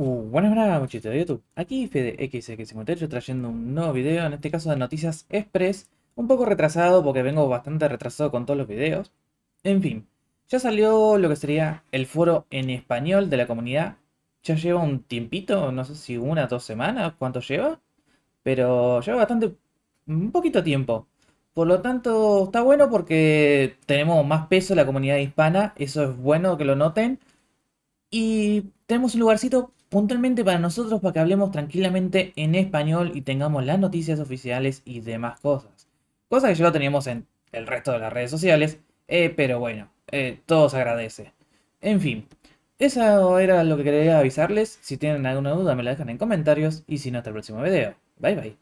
Uh, buenas buenas muchachitos de YouTube. Aquí FedeXX58 trayendo un nuevo video, en este caso de Noticias Express. Un poco retrasado porque vengo bastante retrasado con todos los videos. En fin, ya salió lo que sería el foro en español de la comunidad. Ya lleva un tiempito, no sé si una o dos semanas, cuánto lleva. Pero lleva bastante, un poquito tiempo. Por lo tanto, está bueno porque tenemos más peso en la comunidad hispana. Eso es bueno que lo noten. Y tenemos un lugarcito puntualmente para nosotros para que hablemos tranquilamente en español y tengamos las noticias oficiales y demás cosas. Cosa que ya lo teníamos en el resto de las redes sociales, eh, pero bueno, eh, todo se agradece. En fin, eso era lo que quería avisarles. Si tienen alguna duda me la dejan en comentarios y si no hasta el próximo video. Bye bye.